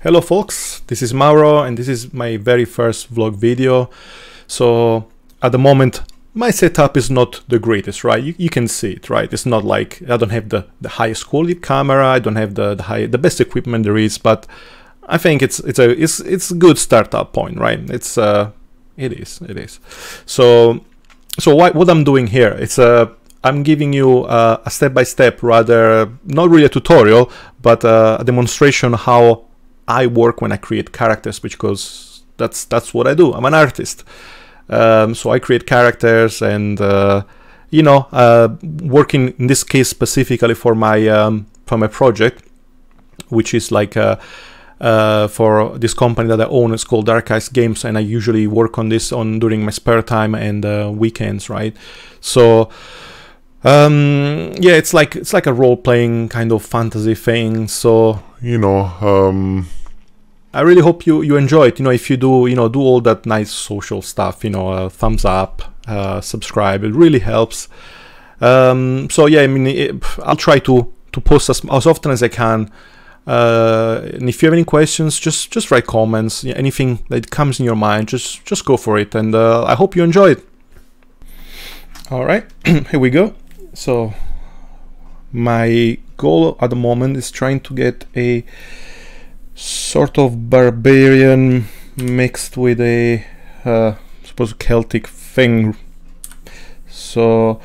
Hello folks, this is Mauro and this is my very first vlog video. So at the moment my setup is not the greatest, right? You, you can see it, right? It's not like I don't have the, the highest quality camera, I don't have the the, high, the best equipment there is, but I think it's it's a it's it's a good startup point, right? It's uh it is it is. So so what what I'm doing here? It's a I'm giving you uh, a step by step, rather not really a tutorial, but uh, a demonstration how I work when I create characters because that's that's what I do. I'm an artist, um, so I create characters and uh, you know uh, working in this case specifically for my um, for my project, which is like uh, uh, for this company that I own. It's called Dark Ice Games, and I usually work on this on during my spare time and uh, weekends, right? So um yeah it's like it's like a role-playing kind of fantasy thing so you know um I really hope you you enjoy it. You know, if you do, you know, do all that nice social stuff. You know, uh, thumbs up, uh, subscribe. It really helps. Um, so yeah, I mean, it, I'll try to to post as, as often as I can. Uh, and if you have any questions, just just write comments. Anything that comes in your mind, just just go for it. And uh, I hope you enjoy it. All right, here we go. So my goal at the moment is trying to get a sort of barbarian mixed with a uh, suppose Celtic thing. So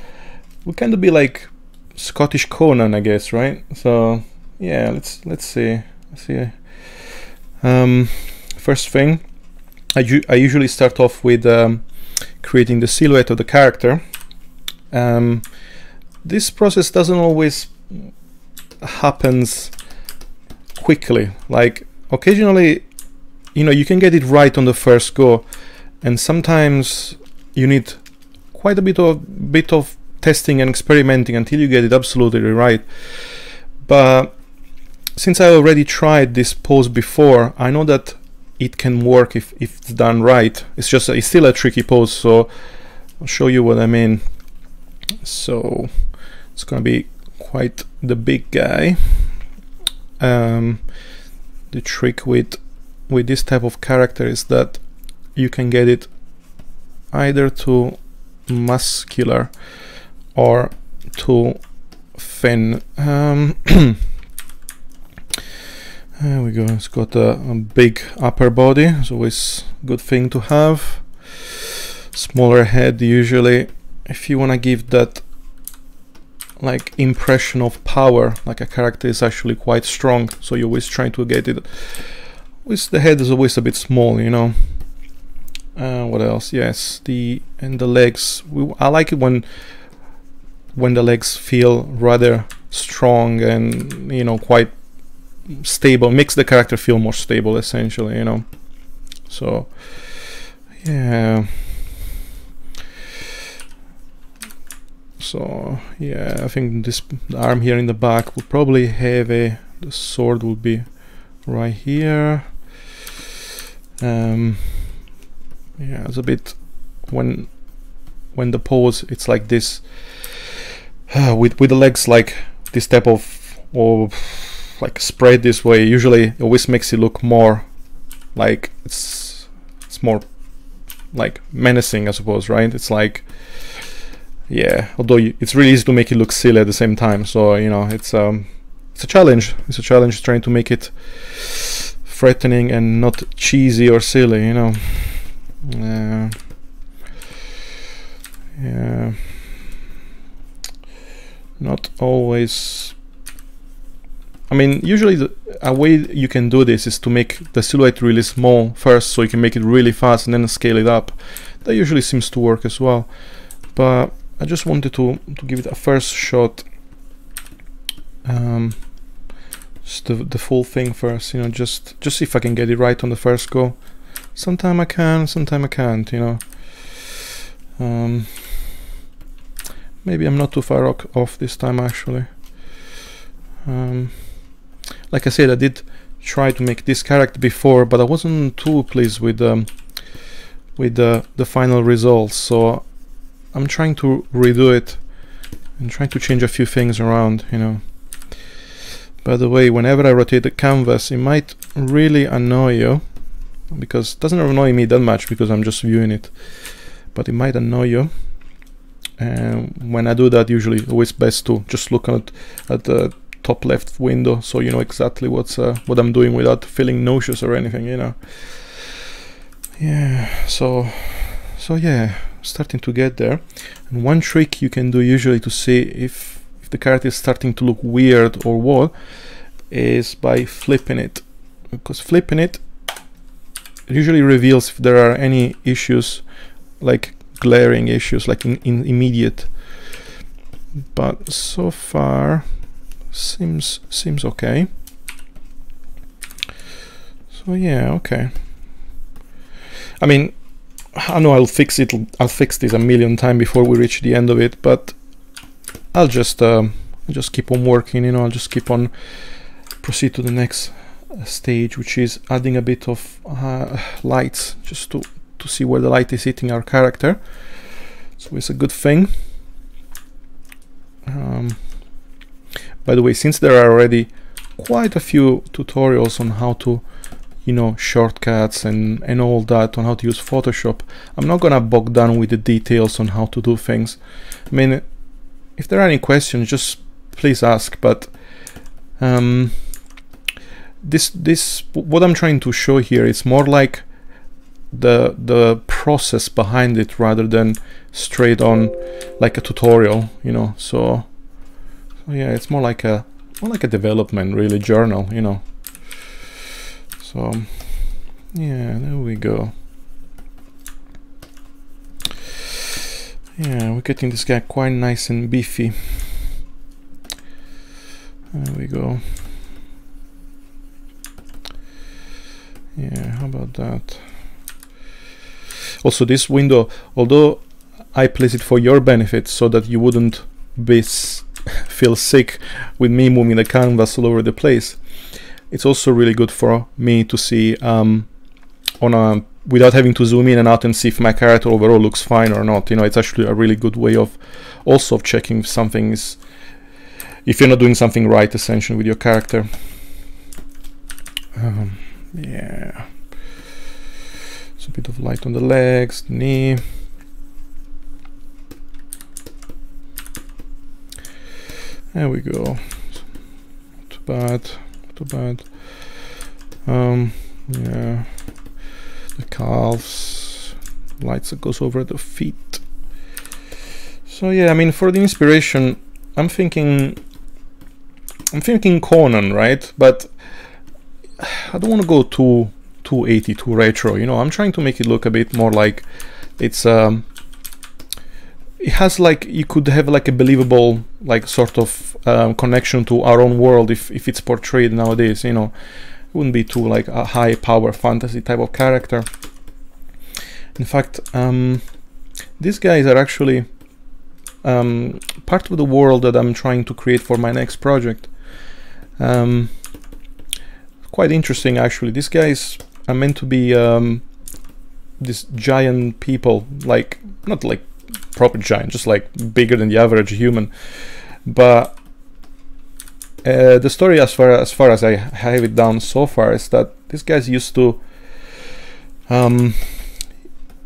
we kind of be like Scottish Conan, I guess, right? So yeah, let's let's see. Let's see. Um, first thing, I, I usually start off with um, creating the silhouette of the character. Um, this process doesn't always happens quickly. Like occasionally, you know, you can get it right on the first go, and sometimes you need quite a bit of bit of testing and experimenting until you get it absolutely right. But since I already tried this pose before, I know that it can work if, if it's done right. It's just it's still a tricky pose, so I'll show you what I mean. So it's gonna be quite the big guy um, the trick with with this type of character is that you can get it either to muscular or too thin. Um, there we go. It's got a, a, big upper body. So it's always good thing to have. Smaller head usually. If you want to give that like impression of power like a character is actually quite strong so you're always trying to get it with the head is always a bit small you know? Uh, what else? Yes the and the legs. We, I like it when when the legs feel rather strong and you know quite stable makes the character feel more stable essentially you know? So yeah so yeah I think this arm here in the back will probably have a the sword will be right here. Um, yeah it's a bit when when the pose it's like this uh, with with the legs like this type of or like spread this way usually always makes it look more like it's it's more like menacing I suppose right? It's like yeah although it's really easy to make it look silly at the same time so you know it's um it's a challenge. It's a challenge trying to make it threatening and not cheesy or silly you know? Uh, yeah. Not always. I mean usually the, a way you can do this is to make the silhouette really small first so you can make it really fast and then scale it up. That usually seems to work as well. But I just wanted to, to give it a first shot um, just the, the full thing first you know just just see if I can get it right on the first go. Sometime I can sometime I can't you know. Um, maybe I'm not too far off this time actually. Um, like I said I did try to make this character before but I wasn't too pleased with um, with the, the final results so I'm trying to redo it and trying to change a few things around, you know. by the way whenever I rotate the canvas it might really annoy you because it doesn't annoy me that much because I'm just viewing it but it might annoy you. And when I do that usually always best to just look at, at the top left window so you know exactly what's uh, what I'm doing without feeling nauseous or anything you know. Yeah so so yeah starting to get there. And one trick you can do usually to see if, if the character is starting to look weird or what is by flipping it. Because flipping it usually reveals if there are any issues like glaring issues like in, in immediate. But so far seems seems okay. So yeah okay. I mean I know I'll fix it I'll fix this a million times before we reach the end of it but I'll just um, just keep on working you know I'll just keep on proceed to the next stage which is adding a bit of uh, lights just to to see where the light is hitting our character. So it's a good thing. Um, by the way since there are already quite a few tutorials on how to you know shortcuts and and all that on how to use Photoshop. I'm not gonna bog down with the details on how to do things. I mean if there are any questions just please ask but um, this this what I'm trying to show here is more like the the process behind it rather than straight on like a tutorial you know so, so yeah it's more like a more like a development really journal you know so yeah there we go. Yeah we're getting this guy quite nice and beefy. There we go. Yeah how about that? Also this window although I place it for your benefit so that you wouldn't be feel sick with me moving the canvas all over the place it's also really good for me to see um, on a without having to zoom in and out and see if my character overall looks fine or not you know it's actually a really good way of also of checking if something is if you're not doing something right essentially with your character um, yeah so a bit of light on the legs, knee. There we go. Not too bad. Too bad. Um, yeah. The calves. Lights that goes over the feet. So yeah, I mean, for the inspiration, I'm thinking, I'm thinking Conan, right? But I don't want to go too 282 retro you know i'm trying to make it look a bit more like it's um it has like you could have like a believable like sort of um, connection to our own world if, if it's portrayed nowadays you know. It wouldn't be too like a high power fantasy type of character. In fact um, these guys are actually um, part of the world that I'm trying to create for my next project. Um, quite interesting actually. These guys are meant to be um, these giant people, like not like proper giant, just like bigger than the average human. But uh, the story, as far as far as I have it down so far, is that these guys used to um,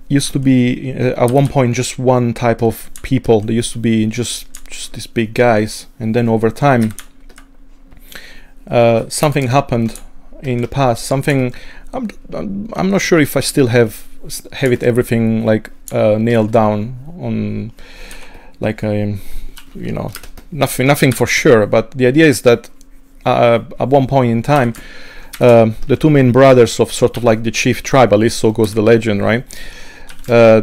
used to be uh, at one point just one type of people. They used to be just just these big guys, and then over time, uh, something happened in the past. Something I'm, I'm not sure if I still have have it everything like uh, nailed down on like a you know nothing nothing for sure but the idea is that uh, at one point in time uh, the two main brothers of sort of like the chief tribe at least so goes the legend right? Uh,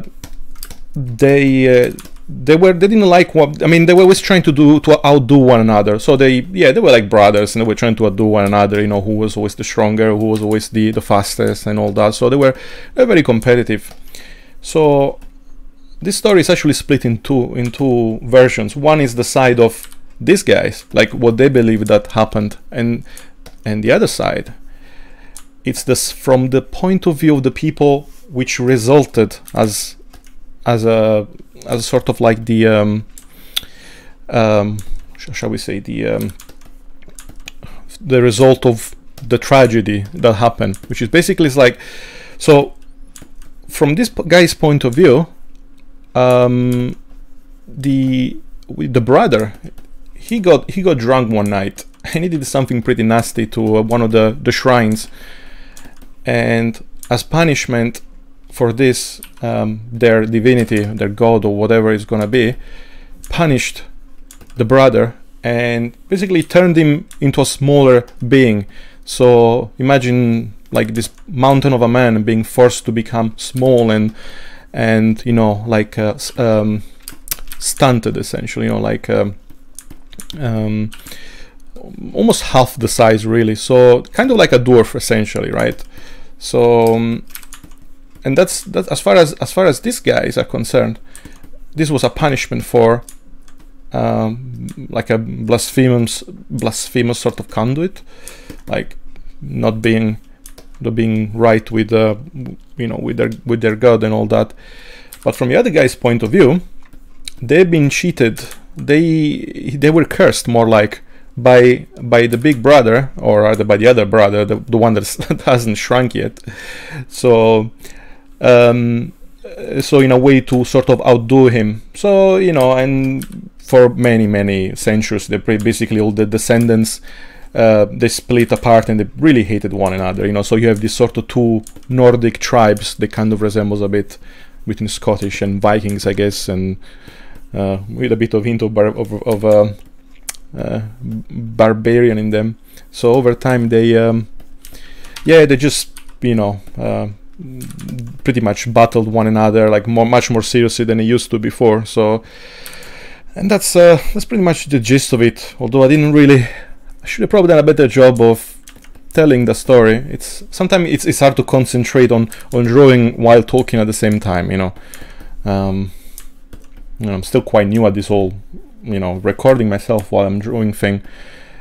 they uh, they were they didn't like what I mean they were always trying to do to outdo one another. So they yeah they were like brothers and they were trying to outdo one another you know who was always the stronger who was always the the fastest and all that. So they were they were very competitive. So this story is actually split in two in two versions. One is the side of these guys like what they believe that happened and and the other side it's this from the point of view of the people which resulted as as a as sort of like the um, um, shall we say the um, the result of the tragedy that happened, which is basically it's like so from this guy's point of view, um, the the brother he got he got drunk one night and he did something pretty nasty to uh, one of the the shrines, and as punishment for this, um, their divinity, their god or whatever it's gonna be, punished the brother and basically turned him into a smaller being. So imagine like this mountain of a man being forced to become small and and you know like uh, um, stunted essentially you know like um, um, almost half the size really. So kind of like a dwarf essentially right? So um, and that's that as far as as far as these guys are concerned this was a punishment for um, like a blasphemous blasphemous sort of conduit like not being not being right with uh, you know with their with their god and all that. But from the other guy's point of view they've been cheated. They they were cursed more like by by the big brother or rather by the other brother the, the one that hasn't shrunk yet. So um so in a way to sort of outdo him. So you know and for many many centuries they basically all the descendants uh, they split apart and they really hated one another you know? So you have these sort of two nordic tribes that kind of resembles a bit between scottish and vikings i guess and uh, with a bit of hint of, bar of, of uh, uh, barbarian in them. So over time they um, yeah they just you know uh, pretty much battled one another like more, much more seriously than they used to before so and that's uh, that's pretty much the gist of it. Although I didn't really I should have probably done a better job of telling the story. It's sometimes it's, it's hard to concentrate on on drawing while talking at the same time. You know, um, you know, I'm still quite new at this whole you know recording myself while I'm drawing thing.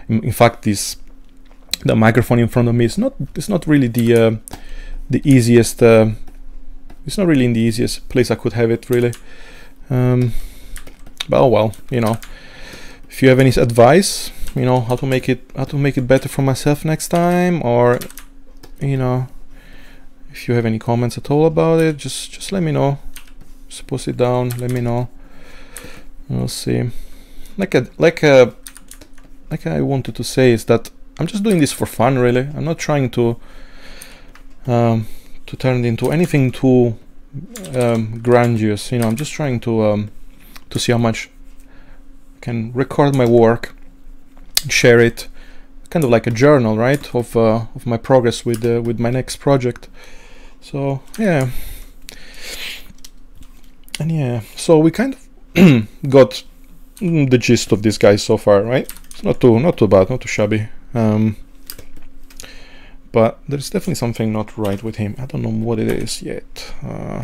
In, in fact, this the microphone in front of me is not it's not really the uh, the easiest. Uh, it's not really in the easiest place I could have it really. Um, but oh well, you know. If you have any advice, you know how to make it how to make it better for myself next time or you know if you have any comments at all about it just just let me know. Just post it down let me know. We'll see. Like a like a like I wanted to say is that I'm just doing this for fun really. I'm not trying to um, to turn it into anything too um, grandiose you know. I'm just trying to um, to see how much I can record my work share it kind of like a journal right of uh, of my progress with uh, with my next project. So yeah. And yeah so we kind of got the gist of this guy so far right? It's not too not too bad not too shabby. Um, but there's definitely something not right with him. I don't know what it is yet. Uh,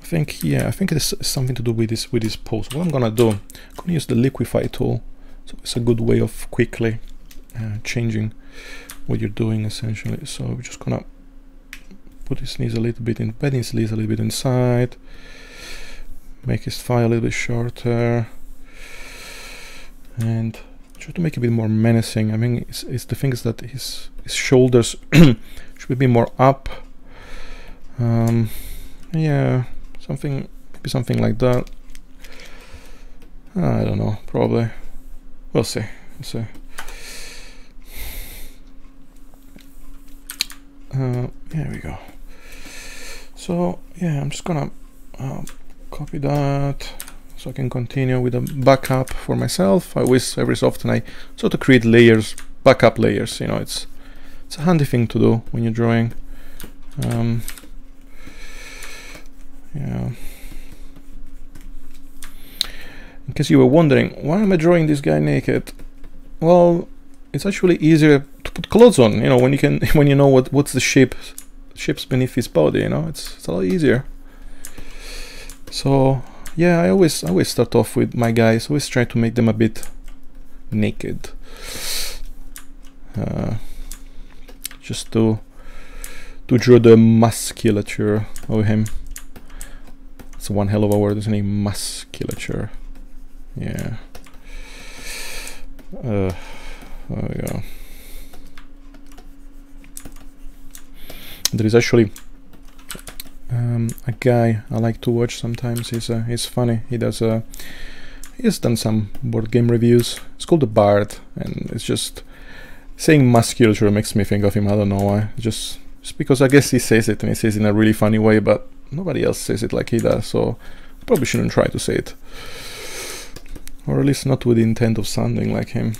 I think yeah I think it's something to do with this with this pose what I'm gonna do I'm gonna use the liquify tool so it's a good way of quickly uh, changing what you're doing essentially. So we're just gonna put his knees a little bit in, bend his knees a little bit inside, make his thigh a little bit shorter, and try to make it a bit more menacing. I mean, it's, it's the thing is that his his shoulders should be more up. Um, yeah, something maybe something like that. I don't know, probably. We'll see. We'll see. Uh, there we go. So yeah, I'm just gonna uh, copy that so I can continue with a backup for myself. I always every so often I sort of create layers, backup layers. You know, it's it's a handy thing to do when you're drawing. Um, yeah. In case you were wondering, why am I drawing this guy naked? Well, it's actually easier to put clothes on, you know, when you can when you know what what's the shape shapes beneath his body, you know, it's it's a lot easier. So yeah, I always I always start off with my guys, always try to make them a bit naked. Uh, just to to draw the musculature of him. It's one hell of a word, isn't it? Musculature. Yeah. Uh, There we go. There is actually um, a guy I like to watch sometimes. He's uh, he's funny. He does uh, he has done some board game reviews. It's called the Bard, and it's just saying musculature makes me think of him. I don't know why. Just just because I guess he says it and he says it in a really funny way, but nobody else says it like he does. So probably shouldn't try to say it, or at least not with the intent of sounding like him.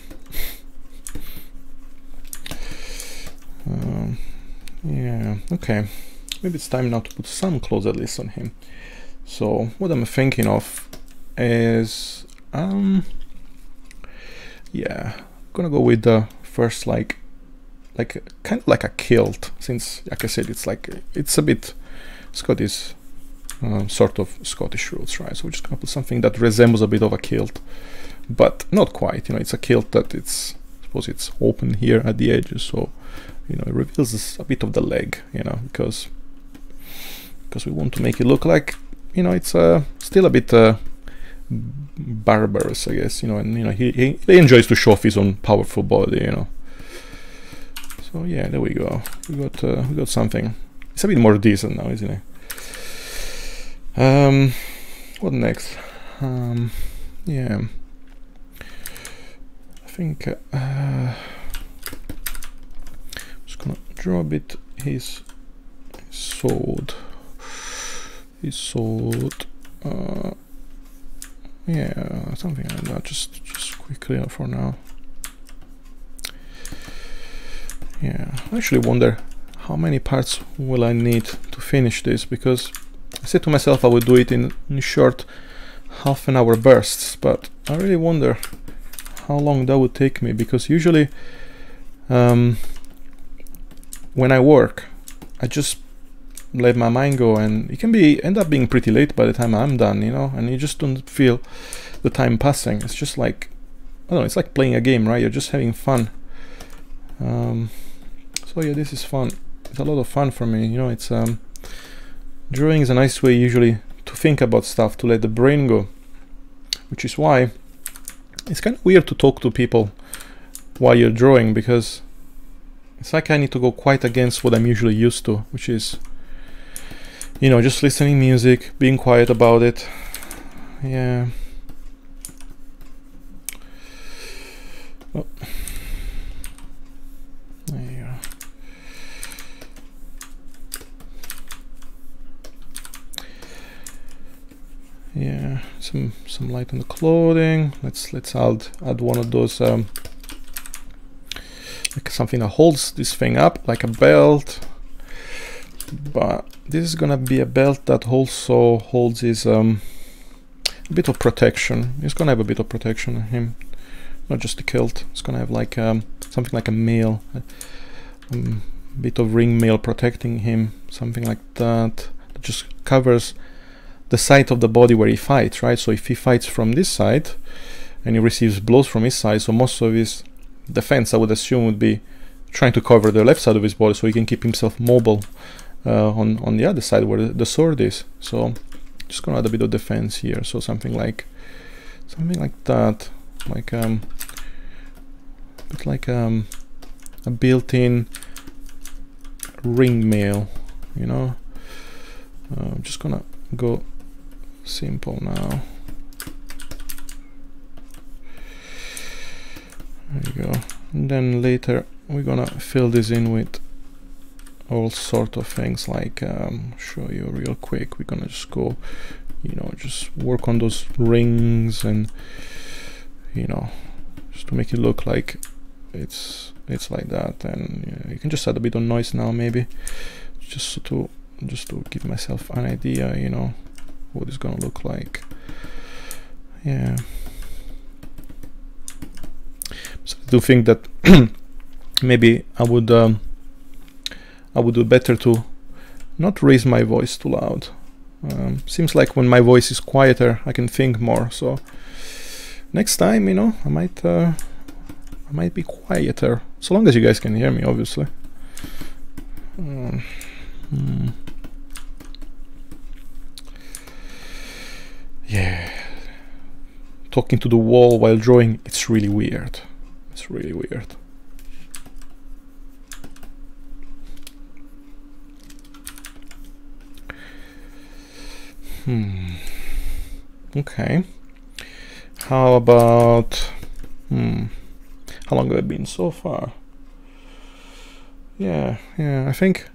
um, yeah. Okay maybe it's time now to put some clothes at least on him. So what I'm thinking of is, um, yeah, I'm gonna go with the first like, like kind of like a kilt, since like I said, it's like it's a bit, it's got this um, sort of Scottish roots, right? So we're just gonna put something that resembles a bit of a kilt, but not quite. You know, it's a kilt that it's I suppose it's open here at the edges, so you know it reveals a bit of the leg, you know, because because we want to make it look like you know it's uh, still a bit uh, barbarous I guess you know and you know he, he, he enjoys to show off his own powerful body you know so yeah there we go we got uh, we got something it's a bit more decent now isn't it um what next um yeah I think uh, I'm just gonna draw a bit his sword his sword. Uh, yeah, something like that. Just, just quickly for now. Yeah, I actually wonder how many parts will I need to finish this because I said to myself I would do it in, in short half an hour bursts, but I really wonder how long that would take me because usually um, when I work I just let my mind go and it can be end up being pretty late by the time I'm done you know and you just don't feel the time passing. It's just like I don't know it's like playing a game right? You're just having fun. Um, so yeah this is fun. It's a lot of fun for me you know it's um, drawing is a nice way usually to think about stuff to let the brain go which is why it's kind of weird to talk to people while you're drawing because it's like I need to go quite against what I'm usually used to which is you know, just listening music, being quiet about it. Yeah. Oh. There you go. Yeah, some light on the clothing. Let's let's add add one of those um, like something that holds this thing up, like a belt but this is gonna be a belt that also holds his um, a bit of protection. He's gonna have a bit of protection on him, not just a kilt. It's gonna have like um, something like a mail, a um, bit of ring mail protecting him, something like. That just covers the side of the body where he fights, right? So if he fights from this side and he receives blows from his side, so most of his defense, I would assume, would be trying to cover the left side of his body so he can keep himself mobile uh, on on the other side where the sword is. So just gonna add a bit of defense here. So something like something like that, like um, bit like um, a built-in ring mail, you know. Uh, I'm just gonna go simple now. There you go. And then later we're gonna fill this in with all sort of things like um, show you real quick we're gonna just go you know just work on those rings and you know just to make it look like it's it's like that and you, you can just add a bit of noise now maybe just to just to give myself an idea you know what it's gonna look like yeah so I do think that maybe I would um, I would do better to not raise my voice too loud. Um, seems like when my voice is quieter, I can think more. So next time, you know, I might uh, I might be quieter, so long as you guys can hear me, obviously. Um, hmm. Yeah, talking to the wall while drawing, it's really weird. It's really weird. Hmm. Okay. How about... Hmm. How long have I been so far? Yeah, yeah, I think...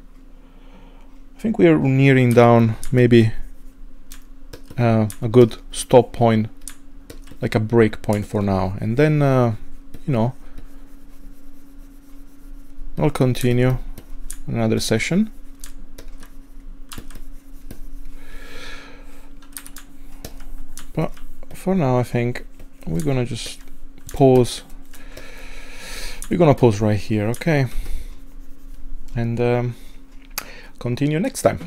I think we are nearing down maybe uh, a good stop point, like a break point for now. And then, uh, you know, I'll continue another session. But for now, I think we're gonna just pause. We're gonna pause right here, okay? And um, continue next time.